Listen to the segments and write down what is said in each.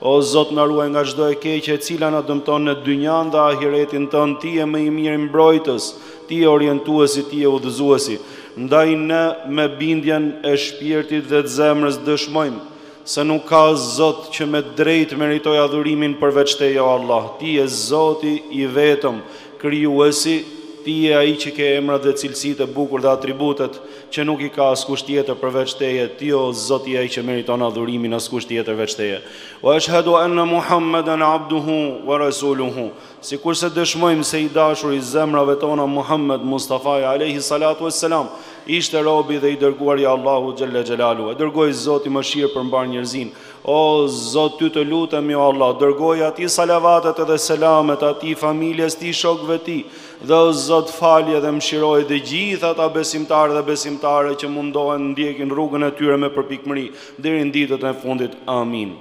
O Zot na ruaj nga çdo e keqe e cila na dëmton në dynjanë dhe ahiretin tonë ti je më i miri mbrojtës ti je orientuesi ti je udhëzuesi ndaj ne me bindjen e shpirtit dhe të zemrës dëshmojmë se nuk ka Zot që me të drejtë meriton adhurimin përveç teje o Allah ti je Zoti i vetëm krijuesi ti je ai që ke emrat dhe cilësitë e bukur dhe atributet që nuk i ka askush tjetër përveç Teje, Ti o Zot je ai që meriton adhurimin, askush tjetër veç Teje. Wa ashhadu anna Muhammeden abduhu wa rasuluhu. Sikurse dëshmojmë se i dashuri i zemrave tona Muhammed Mustafai alejhi salatu ves selam ishte robi dhe i dërguari i Allahut xhel-le xhelaluhu. E dërgoi Zoti mëshirë për mbarë njerëzinë. O Zot Ty të lutemi o Allah, dërgoji atij salavatet edhe selamet, atij, familjes tij, shokëve të tij, Dhe o Zot fali edhe mëshiroji të gjithë ata besimtarë dhe besimtare që mundohen ndjekin rrugën e tyre me përpikmëri deri në ditën e fundit Amin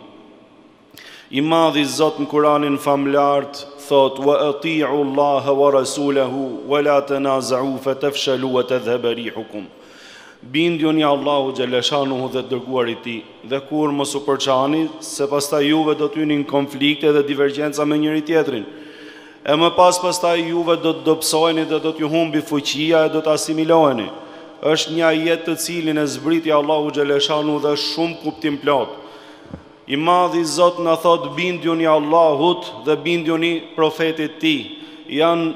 I madhi Zot në Kuranin famëlartë thotë wa ati'u Allahe wa Rasulehu wa la tanaza'u fa tafshalu wa tadhhaba rihukum bindjuni Allahut xhelleshanuhu dhe të dërguarit tij dhe kurrë mos u përçani se pastaj juve do të hyni në konflikte dhe divergjenca me njëri tjetrin E më pas pastaj juve do të dobësoheni dhe do t'ju humbi fuqia e do të asimiloheni. Është një ajet të cilin e zbriti Allahu xheleshanuhu dhe është shumë kuptimplotë. I madhi Zot na thotë bindjuni Allahut dhe bindjuni profetit tij. Janë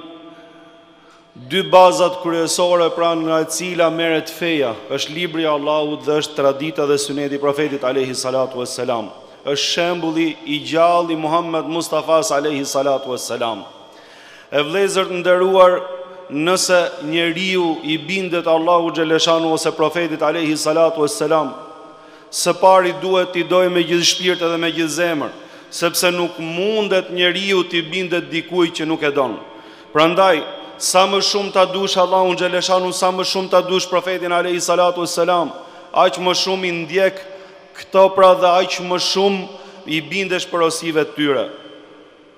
Dy bazat kryesore pra nga e cila merret feja, është Libri i Allahut dhe është tradita dhe Syneti i Profetit alejhi salatu ue selam. Është shembulli i gjallë i Muhamed Mustafas alejhi salatu ue selam. E vëllezër të nderuar, nëse njeriu i bindet Allahut xheleshanu ose Profetit alejhi salatu ue selam, së pari duhet t'i dojë me gjithë shpirt edhe me gjithë zemër, sepse nuk mundet njeriu t'i bindet dikujt që nuk e don. Prandaj, sa më shumë ta duash Allahun xheleshanu, sa më shumë ta duash Profetin alejhi salatu ves selam, aq më shumë i ndjek këto pra dhe aq më shumë i bindesh porosive të tyre.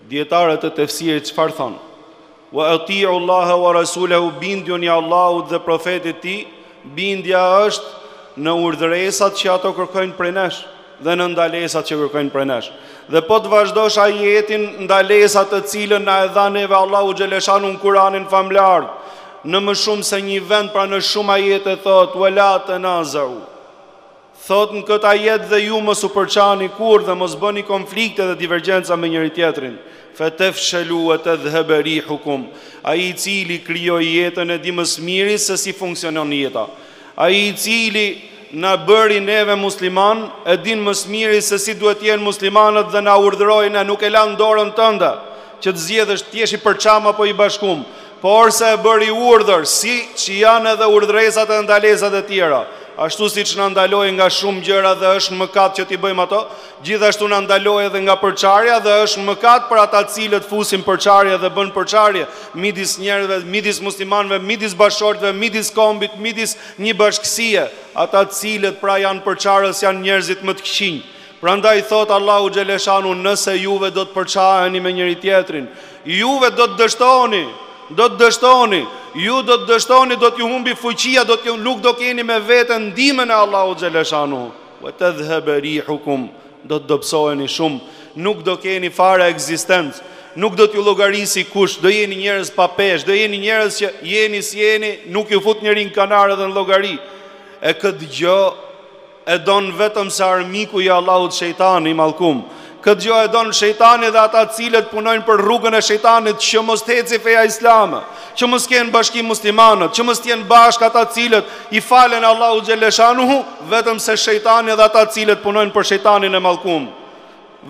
Dijetarët e tefsirit çfarë thonë? Wa ati'u Allaha wa rasulahu bindjuni Allahut dhe Profetit të tij, bindja është në urdhëresat që ato kërkojnë prej nesh. dhe në ndalesat që kërkojnë prej nesh. Dhe po të vazhdosh ajetin ndalesa të cilën na e dha neve Allahu xheleshanu në Kur'anin famëlartë, në më shumë se një vend pra në shumë ajete thotë wa la tanazau. Thotë në këtë ajet dhe ju mos u përçani kurrë dhe mos bëni konflikte dhe divergjenca me njëri tjetrin. Fatafshalu wa tadhhab rihukum. Ai i cili krijoi jetën e di më së miri se si funksionon jeta. Ai i cili na bëri neve musliman, e din më së miri se si duhet të jenë muslimanët dhe na urdhëroi ne nuk e la në dorën tënde që të zgjedhësh të jesh i përçam apo i bashkum, porse e bëri urdhër siç janë edhe urdhëresat edhe ndalesat e tjera, ashtu siç na ndaloi nga shumë gjëra dhe është mëkat që t'i bëjmë ato, Gjithashtu na ndaloi edhe nga përçarja dhe është mëkat për ata të cilët fusin përçarje dhe bëjnë përçarje midis njerëzve, midis muslimanëve, midis bashkëshortëve, midis kombit, midis një bashkësie. Ata të cilët pra janë përçarës janë njerëzit më të këqinj. Prandaj thotë Allahu xheleshanu, Nëse juve do të përçaheni me njëri-tjetrin, juve do të dështoni, do të dështoni, ju do të dështoni, do t'ju humbi fuqia, do t'ju, nuk do keni me vete ndihmën e Allahut xheleshanu. Wa tadhhab rihukum, do të dobësoheni shumë, nuk do keni fare ekzistencë, nuk do t'ju llogarisi kush, do jeni njerëz pa peshë, do jeni njerëz që jeni si jeni, nuk ju fut njeri në kandar edhe në llogari. E këtë gjë e don vetëm se armiku i Allahut shejtani i mallkum. Këtë gjë e don shejtani dhe ata të cilët punojnë për rrugën e shejtanit që mos të eci feja islame, që mos kenë bashkim muslimanët, që mos të jenë bashkë ata të cilët i falen Allahu xheleshanuhu, vetëm se shejtani dhe ata të cilët punojnë për shejtanin e mallkum.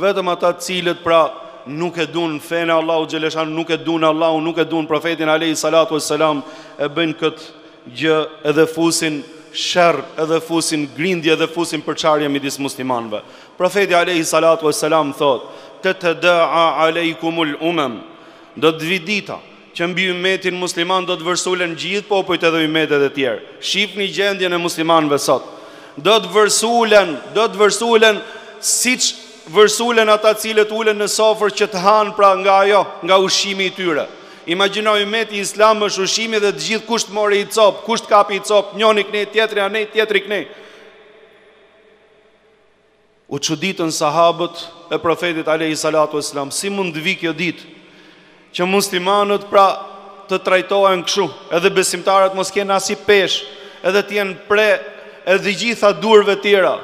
Vetëm ata të cilët pra nuk e dun fenë e Allahu xheleshanuhu, nuk e dun Allahu, nuk e dun profetin alayhi salatu wassalam e bëjnë këtë gjë edhe fusin sherr, edhe fusin grindje, edhe fusin përçarje midis muslimanëve. Profeti alejhi salatu ue selam thotë, Tetedâ'a alejkumul umem, Do të vijë dita, që mbi ymmetin musliman do të vërsulen gjithë popujt edhe ymmetet e tjerë. Shifni gjendjen e muslimanëve sot. Do të vërsulen, do të vërsulen siç vërsulen ata të cilët ulen në sofër që të hanë pra nga ajo, nga ushqimi i tyre. Imagjinoj ymmeti islam është ushqimi dhe të gjithë kush të mori i copë, kush të kapi i copë, njoni kënej tjetri anej, tjetri kënej. U çuditën sahabët e Profetit alejhi salatu ves selam, si mund të vijë kjo ditë që muslimanët pra të trajtohen kështu, edhe besimtarët mos kenë asnjë peshë, edhe të jenë pre e të gjitha duarve tjera.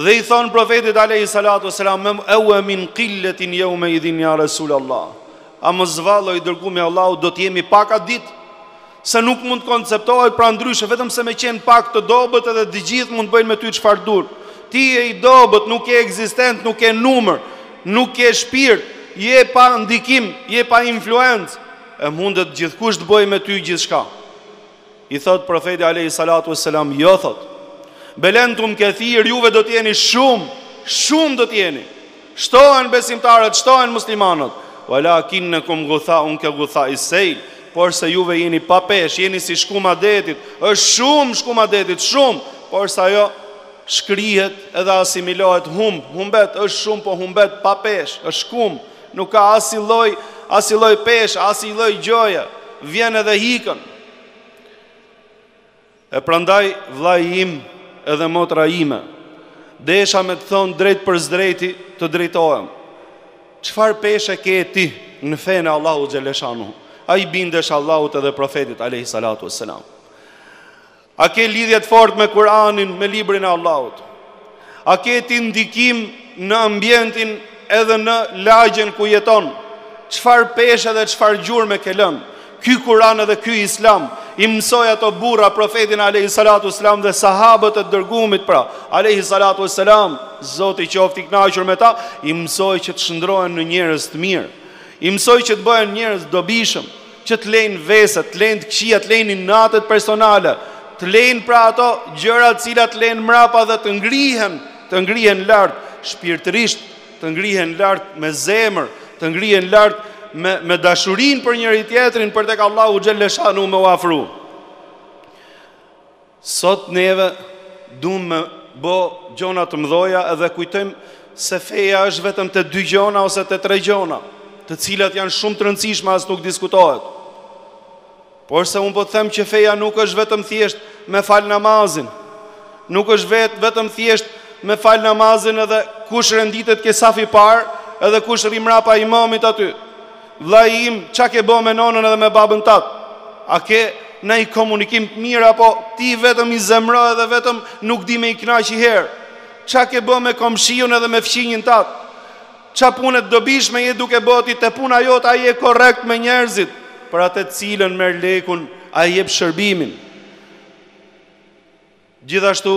Dhe i thonë Profetit alejhi salatu ves selam, "Ewa min qilletin yawma idhin ya Rasulullah." A mos vallë o i dërgumi Allahut do të jemi pak at ditë? Se nuk mund të konceptohet pra ndryshe vetëm se me qenë pak të dobët edhe të gjithë mund të bëjnë me ty çfarë dun. Ti je i dobët, nuk ke ekzistencë, nuk ke numër, nuk ke shpirt, je pa ndikim, je pa influencë e mundet gjithkush të bëjë me ty gjithçka. I thotë Profeti alejhi salatu ue selam, Jo thotë. Belentum kethir, juve do të jeni shumë, shumë do të jeni. Shtohen besimtarët, shtohen muslimanët. Walakinnakum ghutha'un ka ghutha'is sejl, porse juve jeni pa peshë, jeni si shkuma detit, është shumë shkuma detit, shumë, porse ajo shkrihet edhe asimilohet, humb, humbet, është shumë po humbet pa peshë, është shkumë, nuk ka asi lloj, asi lloj peshë, asi lloj gjoje, vjen edhe ikën. E prandaj vllai im edhe motra ime, desha me të thonë drejtpërdrejti të drejtohem, Çfarë peshe ke ti në fenë e Allahut xheleshanuhu? A i bindesh Allahut edhe Profetit alejhi salatu ves selam? A ke lidhje të fortë me Kur'anin, me librin e Allahut? A ke ti ndikim në ambientin edhe në lagjen ku jeton? Çfarë peshe edhe çfarë gjurme ke lënë? Ky Kur'an edhe ky Islam i mësoi ato burra Profetin alejhi salatu selam dhe sahabët e të dërgumit pra, alejhi salatu e selam, Zoti qoftë i kënaqur me ta, i mësoi që të shndrohen në njerëz të mirë. I mësoi që të bëhen njerëz të dobishëm. që të lejnë vesët, të lejnë të këqijat, të lejnë inatet personale, të lejnë pra ato gjëra të cilat të lejnë mrapa dhe të ngrihen, të ngrihen lart shpirtërisht, të ngrihen lart me zemër, të ngrihen lart me me dashurinë për njëri tjetrin për tek Allahu xheleshanuhu me u afru. Sot neve dumë me bo gjona të mëdhoja edhe kujtojmë se feja është vetëm te dy gjona ose te tre gjona, të cilat janë shumë të rëndësishme as nuk diskutohet. Porse unë po të them që feja nuk është vetëm thjesht me fal namazin, nuk është vetëm thjesht me fal namazin edhe kush renditet ke safi i parë edhe kush rri mrapa imamit aty, Vllai im ça ke bo me nonën edhe me babën tat a ke naj komunikim të mirë apo ti vetëm i zemron edhe vetëm nuk di me i knaqi herë ça ke bo me komshiun edhe me fqinjin tat ça pune të dobishme je duke bo ti te puna jote a je korrekt me njerzit për ate të cilën merr lekun a e jep shërbimin. Gjithashtu,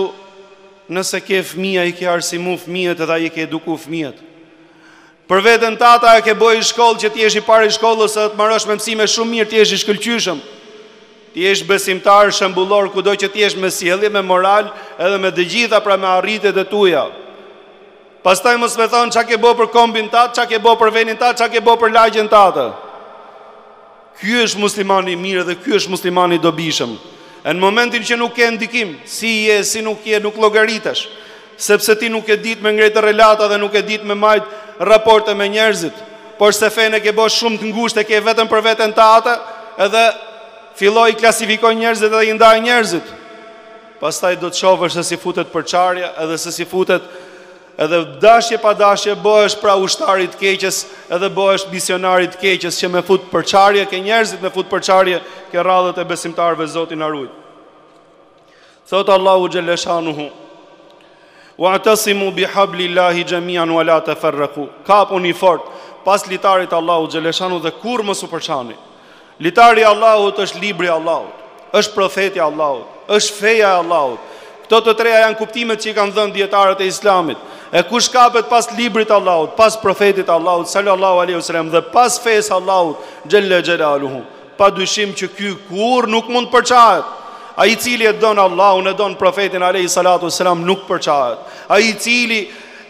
nëse ke fëmijë, a i ke arsimu fëmijët edhe a i ke eduku fëmijët? Për veten tate a ke bo shkollë që t'jesh i pari i shkollës edhe të marosh me mësime shumë mirë, t'jesh i shkëlqyshëm, t'jesh besimtar, shembullor, kudo që t'jesh me sjellje, me moral edhe me të gjitha pra me arritjet e tuja. Pastaj mos me thonë ça ke bo për kombin tat, ça ke bo për venin tat, ça ke bo për lagjen tate. Ky është muslimani i mirë dhe ky është muslimani i dobishëm. E në momentin që nuk ke ndikim, si je, si nuk je, nuk llogaritesh, sepse ti nuk e dite me ngrejt relata dhe nuk e dite me majt raporte me njerëzit, por se fenë e ke bo shumë të ngushtë e ke vetëm për veten tate edhe fillon i klasifikon njerëzit edhe i ndan njerëzit. Pastaj do të shohësh se si futet përçarja edhe se si futet edhe dashje pa dashje bëhesh pra ushtar i të keqes edhe bëhesh misionar i të keqes që me fut përçarje ke njerëzit me fut përçarje ke rradhët e besimtarëve Zoti na rujt. Thot Allahu xheleshanuhu Wa'tasimu bihablillahi jami'an wa la tafarraqu kapuni fort pas litarit Allahut xheleshanu dhe kurrë mos u përçani Litari i Allahut është Libri i Allahut, është Profeti i Allahut, është feja e Allahut. Këto të treja janë kuptimet që i kanë dhënë dijetarët e Islamit. E kush kapet pas Librit të Allahut, pas Profetit të Allahut sallallahu alaihi wasallam dhe pas fesë Allahut xhelle xhelaluhu, pa dyshim që ky kurrë nuk mund të përçahet. Ai i cili e don Allahun, e don Profetin alaihi salatu wasallam nuk përçahet. Ai i cili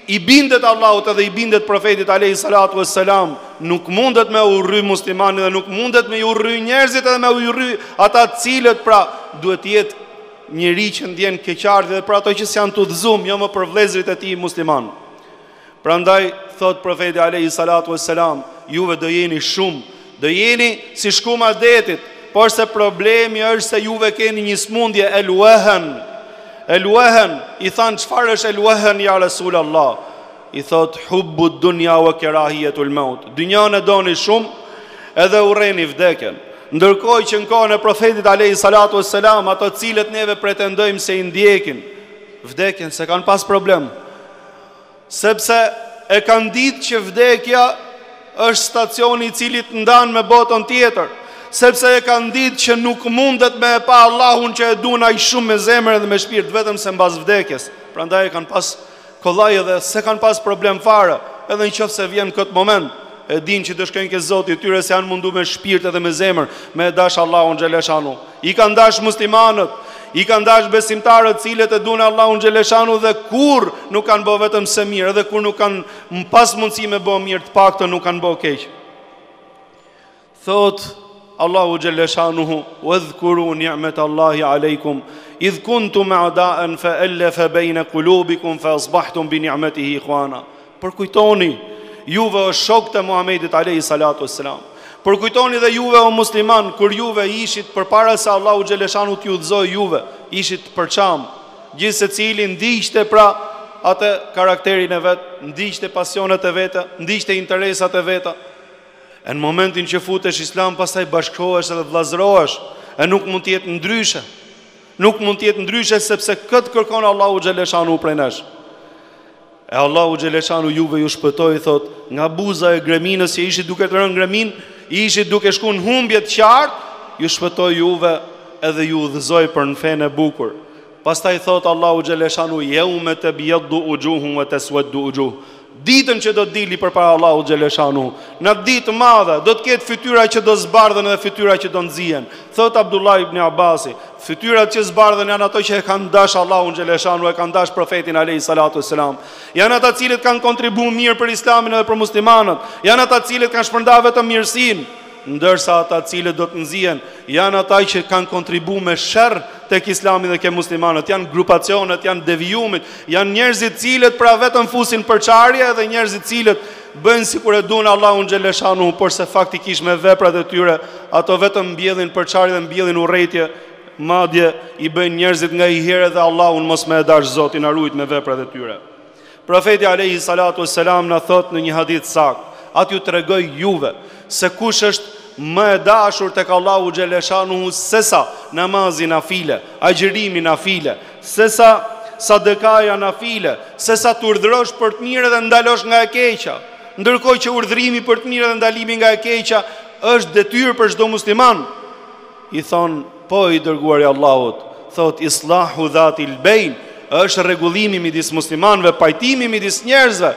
i bindet Allahut edhe i bindet profetit alejhi salatu ves selam, nuk mundet me urry muslimani dhe nuk mundet me i urry njerëzit edhe me urry ata të cilët pra duhet të jetë njeri që ndjen keqardhje edhe për ato që s'janë të udhëzum, jo më për vëllezërit e tij musliman. Prandaj thot profeti alejhi salatu ves selam, juve do jeni shumë Do jeni si shkuma detit, por se problemi është se juve keni një smundje elwehen. Elwehen, i thanë çfarë është elwehen ja Resul Allah? I thotë hubbu dunja wa kerahiyetul maut. Dynjanë e doni shumë edhe urreni vdekjen. Ndërkohë që në kohën e Profetit alejhi salatu ves selam ato të cilët neve pretendojmë se i ndjekim vdekjen s'e kanë pas problem. Sepse e kanë ditë që vdekja është stacioni i cili të ndan me botën tjetër, sepse e kanë ditë që nuk mundet me e pa Allahun që e dun aq shumë me zemër edhe me shpirt vetëm se mbas vdekjes, prandaj e kanë pas kollaj edhe s'e kanë pas problem fare, edhe në qoftë se vjen këtë moment, e dinë që do shkojnë ke Zoti i tyre se janë mundu me shpirt edhe me zemër me e dashë Allahun xheleshanu. I kanë dashë muslimanët, i kanë dashë besimtarët të cilët e dunë Allahun xheleshanu dhe kurrë nuk kanë bo vetëm se mirë edhe kur nuk kanë pas mundësi me bo mirë të paktën nuk kanë bo keq. Thotë Allahu xheleshanuhu, uedhkuru nimet Allahi alejkum, idh kuntum adaen fe ellefe bejne kulubikum fe asbahtum bi nimetihi ihuana. Përkujtoni, juve o shokët e Muhamedit alejhi salatu ves selam. Përkujtoni dhe juve o musliman, kur juve ishit përpara se Allahu xheleshanu t'ju udhëzojë juve, ishit të përçamë. Gjithsecili ndiqte pra atë karakterin e vet, ndiqte pasionet e veta, ndiqte interesat e veta. E në momentin që futesh Islam pastaj bashkohesh dhe vllazërohesh, e nuk mund të jetë ndryshe. Nuk mund të jetë ndryshe sepse këtë kërkon Allahu xheleshanu prej nesh. E Allahu Xheleshanu juve ju shpëtoi thot nga buza e greminës që ishit duke rënë n'greminë, ishit duke shku në humbje të qartë, ju shpëtoi juve edhe ju udhëzoi për në fenë e bukur. Pastaj thot Allahu Xheleshanu jeume tebjeddu uxhuhun ve tesveddu uxhuh. Ditën që do të dili përpara Allahu Xheleshanu, në atë ditë të madhe, do të ketë fytyra që do zbardhen dhe fytyra që do nxihen. Thot Abdullah ibn Abasi, Fytyrat që zbardhen janë ato që e kanë dash Allahun xheleshanu, e kanë dash profetin alejhi salatu ue selam. Janë ata të cilët kanë kontribu mirë për Islamin dhe për muslimanët, janë ata të cilët kanë shpërnda vetëm mirësinë, ndërsa ata të cilët do të nxihen janë ata që kanë kontribu me sherr tek Islami dhe ke muslimanët, janë grupacionet, janë të devijumit, janë njerëzit të cilët pra vetëm fusin përçarje dhe njerëzit të cilët Bëjnë sikur e duan Allahun xheleshanuhu, por se faktikisht me veprat e tyre ato vetëm mbjellin përçarje dhe mbjellin urrejtje, madje i bëjnë njerëzit ngaiherë edhe Allahun mos me e dash, Zoti na rujt me veprat e tyre. Profeti alejhi salatu ue selam na thotë në një hadith të saktë, a t'ju tregoj juve se kush është më e dashur tek Allahu xheleshanuhu sesa namazi nafile, agjërimi nafile, Sesa sadëkaja nafile, sesa të urdhërosh për të mirë dhe ndalosh nga e keqa, ndërkohë që urdhërimi për të mirë dhe ndalimi nga e keqa është detyrë për çdo musliman. I thonë, Po i Dërguari i Allahut, thotë, Islahu dhatil bejn, është rregullimi midis muslimanëve, pajtimi midis njerëzve.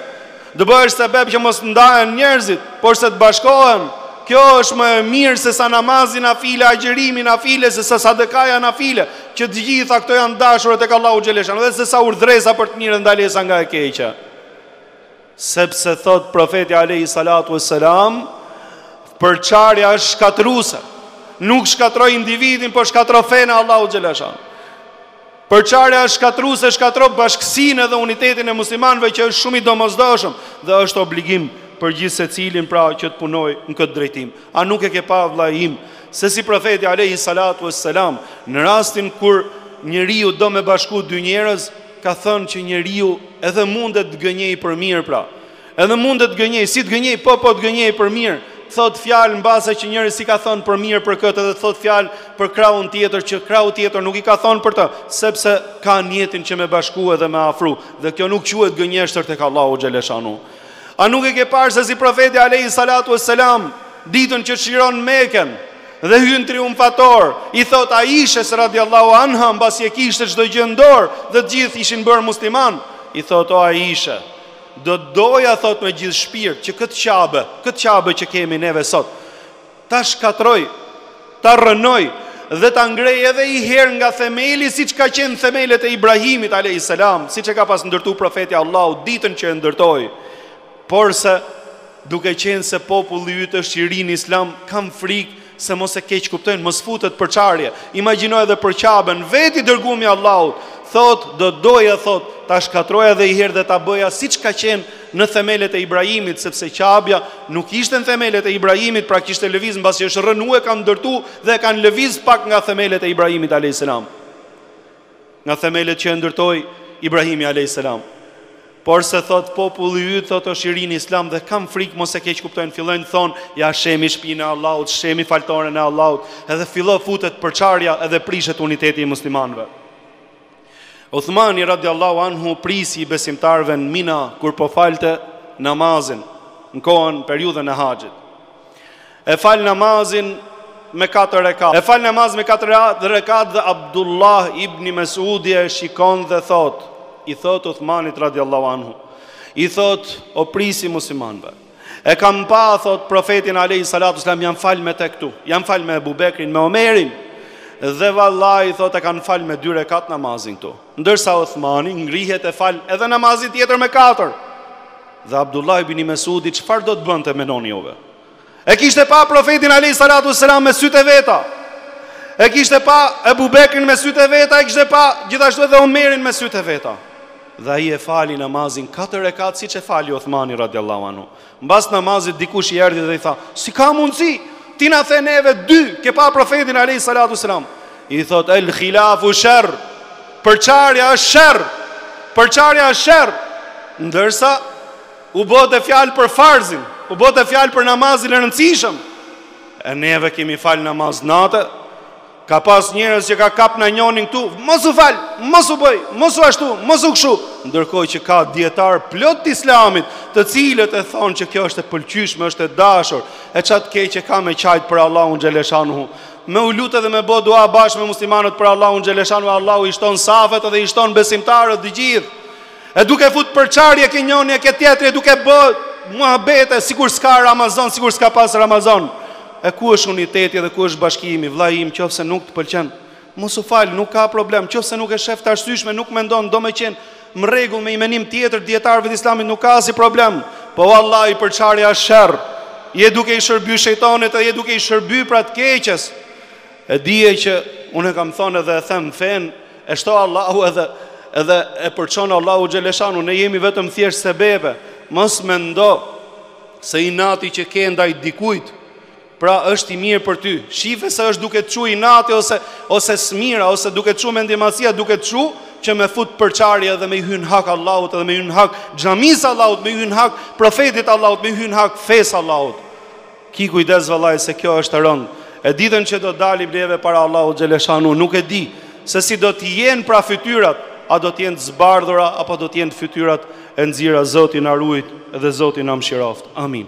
Të bëhesh sebeb që mos të ndahen njerëzit, por se të bashkohen, kjo është më e mirë se sa namazi nafile, agjërimi nafile, se sa sadëkaja nafile, që të gjitha këto janë të dashura tek Allahu xheleshanu, dhe se sa urdhresa për të mirë dhe ndalesa nga e keqa. Sepse thot profeti alejhi salatu vesselam, përçarja është shkatërruese. Nuk shkatërron individin, por shkatërron fenë e Allahut xheleshanu. Përçarja është shkatërruese, shkatërron bashkësinë edhe unitetin e muslimanëve që është shumë i domosdoshëm dhe është obligim për gjithsecilin pra që të punojë në këtë drejtim. A nuk e ke pa vlla im se si Profeti alejhi salatu ue selam në rastin kur njeriu do me bashku dy njerëz ka thënë që njeriu edhe mundet të gënjejë për mirë pra Edhe mundet të gënjej, si të gënjej, po po të gënjej për mirë, thot fjalë mbase që njëri s'i ka thënë për mirë për këtë edhe thot fjalë për krahun tjetër që krahu tjetër nuk i ka thënë për të, sepse ka nijetin që me bashku edhe me afru dhe kjo nuk quhet gënjeshtër tek Allahu xheleshanu. A nuk e ke parë se si profeti alejhi salatu ue selam, ditën që çliron Mekën dhe hyn triumfator, i thot Aishes radiallahu anha mbasi e kishte çdo gjë n'dorë dhe të gjithë ishin bërë muslimanë, i thot o Aishe, Do të doja thotë me gjithë shpirt që këtë Qabe, këtë Qabe që kemi neve sot, ta shkatërroj, ta rrënoj dhe ta ngrej edhe një herë nga themeli siç ka qenë themelet e Ibrahimit alejhi selam, siç e ka pas ndërtuar profeti i Allahut ditën që e ndërtoi. Porse, duke qenë se populli yt është i ri në Islam, kam frikë se mos e keqkuptojnë, mos futet përçarje. Imagjino edhe për Qaben, vet i dërgumi i Allahut thot, do doja thot, ta shkatërroja dhe i herë dhe ta bëja siç ka qenë në themelet e Ibrahimit, sepse Qabja nuk ishte në themelet e Ibrahimit, pra kishte lëviz mbasi është rrënu e kanë ndërtu dhe e kanë lëviz pak nga themelet e Ibrahimit alayhis salam. nga themelet që e ndërtoi Ibrahimi alejhi selam porse thot populli yt thot është i ri në islam dhe kam frikë mos e keqkuptojnë fillojnë thon ja shemi shpinë e Allahut shemi faltoren e Allahut edhe fillo futet përçarja edhe prishet uniteti i muslimanëve Uthmani radiallahu anhu prisi i besimtarëve në Mina kur po falte namazin në kohën periudhën e haxhit E fal namazin me katër rekat. E fal namazin me katër rekat dhe Abdullah ibn Mes'udi e shikon dhe thotë, i thotë Uthmanit radiallahu anhu, i thotë, o prisi i muslimanëve, e kam pa, thotë profetin alejhi salatu selam, jam fal me te këtu, jam fal me Ebu Bekrin, me Omerin, dhe vallai thotë e kanë fal me dy rekat namazin këtu. Ndërsa Uthmani ngrihet e fal edhe namazin tjetër me katër. Dhe Abdullah ibn Mesudi çfarë do të bënte menoni juve? E kishte pa profetin alejhi salatu selam me sytë e veta. E kishte pa Ebu Bekrin me sytë e veta, e kishte pa gjithashtu edhe Omerin me sytë e veta. Dhe ai e fali namazin 4 rekat siç e fali Othmani radiallahu anhu. Mbas namazit dikush i erdhi dhe i tha, si ka mundësi, ti na the neve dy, ke pa profetin alejhi salatu selam. I thot, el khilafu sherr, përçarja është sherr, përçarja është sherr, ndërsa U bote fjalë për farzin, u bote fjalë për namazin e rëndësishëm. E neve kemi falë namaz nate, ka pas njerëz që ka kap na njonin këtu, mos u fal, mos u bëj, mos u ashtu, mos u kshu, ndërkohë që ka dietar plot të Islamit, të cilët e thonë që kjo është e pëlqyeshme, është e dashur, e ça t'keqe ka me qajt për Allahun xhelleshanuhu. Me u lutë dhe me bë dua bashkë me muslimanët për Allahun xhelleshanuhu, Allahu i shton safet dhe i shton besimtarët të gjithë. E duke fut përçarje ke njoni e ke tjetri e duke bë muhabete sikur s'ka Ramazan, sikur s'ka pas Ramazan. E ku është uniteti dhe ku është bashkimi? Vllai im qoftë se nuk të pëlqen, mos u fal, nuk ka problem. Qoftë se nuk e shef të arsyeshme, nuk mendon do me qenë në rregull me një mendim tjetër të dijetarëve të Islamit, nuk ka asnjë problem. Po vallahi përçarja është sherr. Je duke i shërby shejtanit dhe je duke i shërby pra të keqes. E dije që unë e kam thënë edhe e them fenë e shto Allahu edhe edhe e përçon Allahu xheleshanu ne jemi vetëm thjesht sebebe mos mendo se inati që ke ndaj dikujt pra është i mirë për ty shife se është duke të çu inati ose ose smira ose duke të çu mendjemadhsia duke të çu që me fut përçarje dhe me i hyn hak Allahut dhe me i hyn hak xhamisë Allahut me i hyn hak profetit Allahut me i hyn hak fesë Allahut Ki kujdes vallahi se kjo është rëndë. E ditën që do dalim neve para Allahut xheleshanu nuk e di se si do të jenë pra fytyrat, a do të jenë zbardhura apo do të jenë fytyrat e nxira Zoti na rujt dhe Zoti na mëshiroftë. Amin.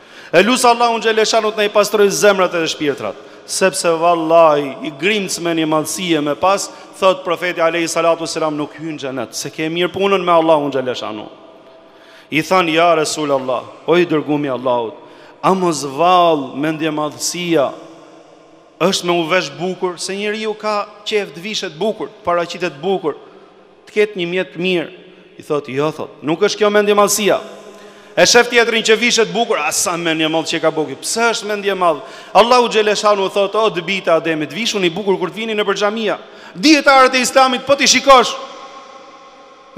E lus Allahun Xheleshanu t'na i pastrojë zemrat edhe shpirtrat, sepse vallahi i grimcë menjemadhësie me pas, thotë Profeti Alejhi Salatu Ue Selam nuk hyn Xhenet, se ke mirë punën me Allahun Xheleshanu. I thanë ja Resul Allah, o i dërgumi i Allahut, a mos vallë mendjemadhësia është me u vesh bukur, se njeriu ka qejf të vishet bukur, të paraqitet bukur, Të ketë një mjet mirë. I thotë, jo, thotë, nuk është kjo mendjemadhësia. E shef tjetrin që vishet bukur, a sa mendjemadh që qeka bo ki. Pse është mendjemadh? Allahu xheleshanu thotë, o të bijtë e Ademit, vishuni bukur kur të vini nëpër xhamia. Dijetarët e Islamit po t'i shikosh,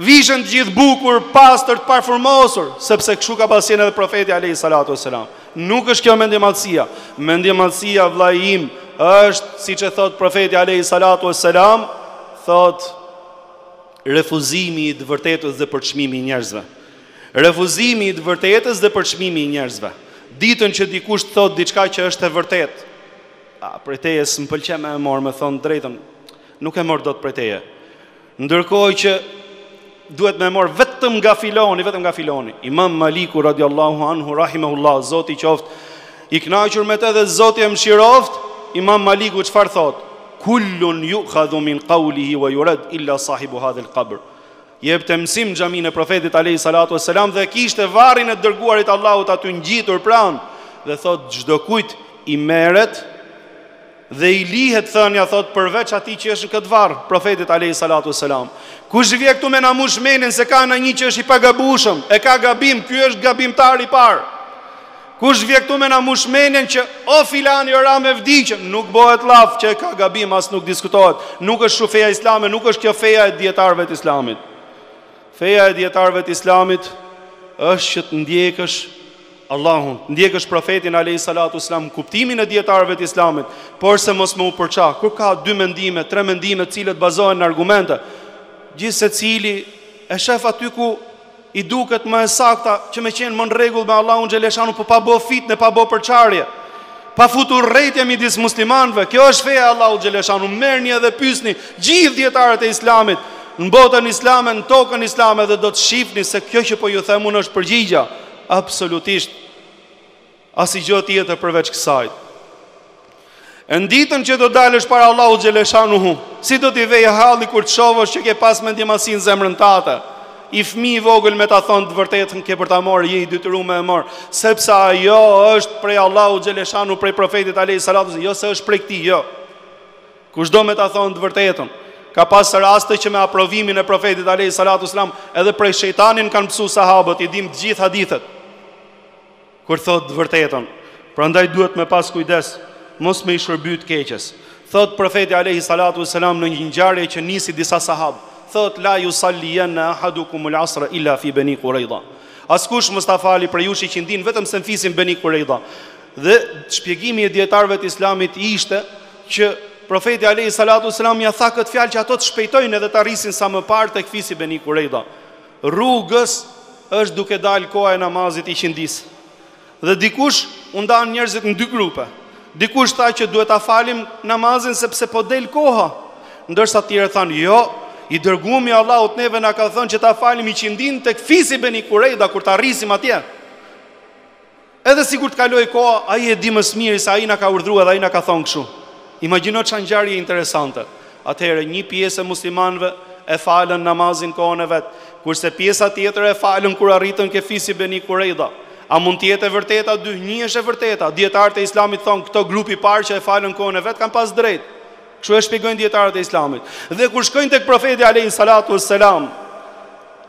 vishen të gjithë bukur, pastër, të parfumosur, sepse kështu ka pas qen edhe profeti alayhi salatu wasalam. Nuk është kjo mendjemadhësia. Mendjemadhësia, vëlla im, është, siç e thot profeti alejhi salatu ves selam, thot refuzimi i të vërtetës dhe përçmimi i njerëzve. Refuzimi i të vërtetës dhe përçmimi i njerëzve. Ditën që dikush të thot diçka që është e vërtetë, a prej teje s'më pëlqen me e mor, me thonë drejtën, nuk e mor dot prej teje. Ndërkohë që duhet me mor vetëm nga filoni, vetëm nga filoni. Imam Maliku radiallahu anhu rahimahullah, Zoti qoftë i kënaqur me të dhe Zoti e mëshiroft, Imam Maliku çfarë thotë? Kullun yu'khadhu min qawlihi wa yurad illa sahibu hadha al-qabr. Jepte mësim n'xhaminë e profetit alayhi salatu wassalam dhe kishte varrin e dërguarit Allahut aty ngjitur pranë dhe thotë çdokujt i merret Dhe i lihet thënia thotë përveç atij që është në këtë varr, Profetit alejhi salatu selam. Kush vjen këtu me na mush menin se ka ndonjë që është i pagabueshëm, e ka gabim, ky është gabimtar i parë. Kush vjen këtu me na mush menin që o filani o ramë vdiqëm, nuk bëhet llaf që e ka gabim, as nuk diskutohet. Nuk është kështu feja islame, nuk është kjo feja e dijetarëve të Islamit. Feja e dijetarëve të Islamit është që të ndjekësh Allahu, ndjekësh Profetin alejhi salatu ves selam, kuptimin e dijetarëve të Islamit, porse mos me u përçah, kur ka dy mendime, tre mendime të cilat bazohen në argumente, gjithsecili e shef aty ku i duket më e sakta që me qenë më në rregull me Allahun xheleshanu po pa bo fitne, pa bo përçarje, pa fut urrejtje midis muslimanëve, kjo është feja e Allahut xheleshanu, merrni edhe pyesni gjithë dijetarët e Islamit, në botën islame, në tokën islame dhe do të shifni se kjo që po ju them unë është përgjigja. Absolutisht asni gjë tjetër përveç kësaj. E në ditën që do dalësh para Allahut xheleshanuhu, si do t'i vejë halli kur të shohësh që ke pas mendjemadhësi në zemrën tate? I fëmijë i vogël me ta thonë të vërtetën ke për ta marrë, je i detyruar me e marrë, sepse ajo është prej Allahut xheleshanuhu, prej Profetit alejhi salatu, jo se është prej këtij, jo. Kushdo me ta thonë të vërtetën, ka pas raste që me aprovimin e Profetit alejhi salatu ves selam edhe prej shejtanit kanë mësu sahabët, i dimë të gjithë hadithet. Kur thotë të vërtetën, prandaj duhet me pas kujdes, mos me i shërby të keqes. Thotë Profeti alejhi salatu ves selam në një ngjarje që nisi disa sahabë, thotë la jusal-lijenne ahadukum el asra il-la fi Beni Kurejda. Askush mos ta falë prej jush iqindinë vetëm se në fisin Beni Kurejda. Dhe shpjegimi i dijetarëve të Islamit ishte Që Profeti Alejhi Salatu Selam ja tha këtë fjalë që ato të shpejtojnë edhe të arrisin sa më parë tek fisi Beni Kurejda. Rrugës është duke dalë koha e namazit t'iqindisë. Dhe dikush u ndanë njerëzit në dy grupe. Dikush tha që duhet ta falim namazin sepse po del koha, ndërsa të tjerët thanë, jo, i dërguemi i Allahut neve na ka thënë që ta falim iqindinë tek fisi Beni Kurejda kur të arrisim atje. Edhe sikur të kalojë koha, ai e di më së miri se ai na ka urdhëru edhe ai na ka thonë kështu. Imagjino ça ngjarje interesante! Atëherë, një pjesë e muslimanëve e falën namazin në kohën e vet, kurse pjesa tjetër e falën kur arritën ke fisi Beni Kurejda. A mund të jetë e vërteta dy? Një është e vërteta. Dijetarët e Islamit thonë këto grupi i parë që e falën në kohën e vet kanë pas të drejtë. Kështu e shpjegojnë dijetarët e Islamit. Dhe kur shkojnë tek Profeti Alejhi Salatu Ves Selam,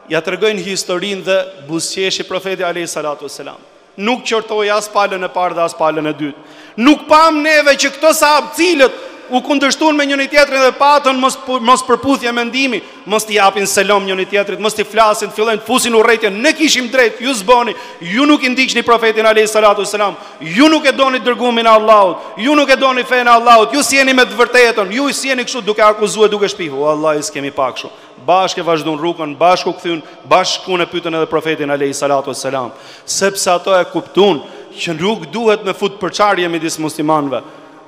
Ja tregojnë historinë dhe buzëqeshi Profeti alejhi salatu ves selam. Nuk qortoi as palën e parë dhe as palën e dytë. Nuk pamë neve që këto sahabë të cilët u kundërshtuan me njëri tjetrin dhe patën mos mos përputhje mendimi, mos t'i japin selam njëri tjetrit, mos t'i flasin, të fillojnë të fusin urrejtjen, ne kishim drejt, ju s'boni, ju nuk i ndiqni Profetin alejhi salatu ves selam, ju nuk e doni dërgumin e Allahut, ju nuk e doni fenë e Allahut, ju s'jeni me të vërtetën, ju s'jeni kështu duke akuzuar, duke shpif, vallahi s'kemi pa kështu. Bashkë e vazhdun rrugën, bashkë u kthyn, bashkë shkun e pytën edhe Profetin alejhi salatu ves selam, sepse ata e kuptun që nuk duhet me fut përçarje midis muslimanëve.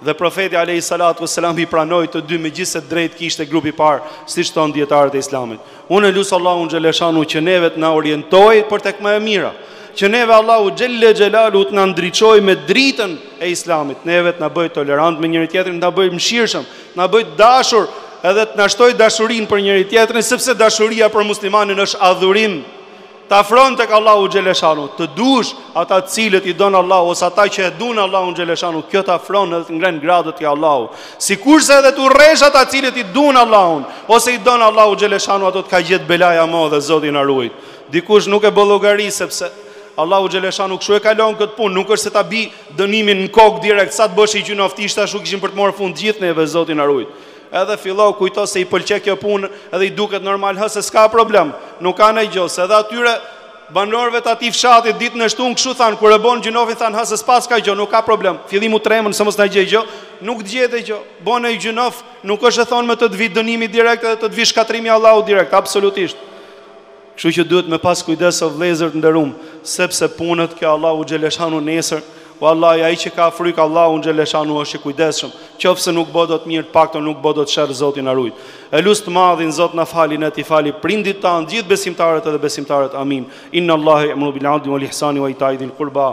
Dhe Profeti alejhi salatu ves selam i pranoi të dy megjithëse drejtë kishte grupi i parë, siç thonë dijetarët e Islamit. Unë e lus Allahun xhelle shanu që neve të na orientojë për tek më e mira. Që neve Allahu xhelle xhelaluhu të na ndriçojë me dritën e Islamit, neve të na bëjë tolerantë me njëri tjetrin, të na bëjë të mëshirshëm, Të na bëjë të dashur edhe të na shtojë dashurinë për njëri tjetrin, sepse dashuria për muslimanin është adhurim, të afron tek Allahu xheleshanu, të dush ata të cilët i don Allahu ose ata që e dun Allahun xheleshanu, kjo të afron edhe të ngren gradët te Allahu. Sikurse edhe të urresh ata të cilët i dun Allahun ose i don Allahu xheleshanu, ato të ka gjet belaja mo dhe Zoti na ruajt. Dikush nuk e bë llogari sepse Allahu xheleshanu kshu e kalon kët punë, nuk është se ta bi Dënimin në kokë direkt, sa të bësh i gjynof, t'ishte ashtu kishim për të marrë fund të gjithë neve zoti na rujt. Edhe fillo e kujto se i pëlqe kjo punë edhe i duket normal hë se s'ka problem, nuk ka naj gjo, se edhe atyre banorëve të atij fshati ditën e shtunë kshu thanë kur e bonë gjynofin thanë hë se s'paska gjo, nuk ka problem, fillim u tremën se mos na gjej gjo, nuk t'gjeti gjo, bone i gjynof, nuk është e thonë me të të vijë dënimi direkt edhe të të vijë shkatrimi i Allahut direkt, absolutisht. Kështu që duhet me pas kujdes o vllezër të nderum sepse punët ke Allahu xheleshanu nesër wallahi ai që ka fryk Allahun xheleshanu është i kujdesshëm qoftë se nuk bo dot mirë të paktën nuk bo dot sherr zoti na rujt e lus të madhin zot na fali ne t'i fali prindit tanë gjithë besimtarët edhe besimtaret amin inna Allahe ya'muru bil adli wal ihsani wa ita'i dhil qurba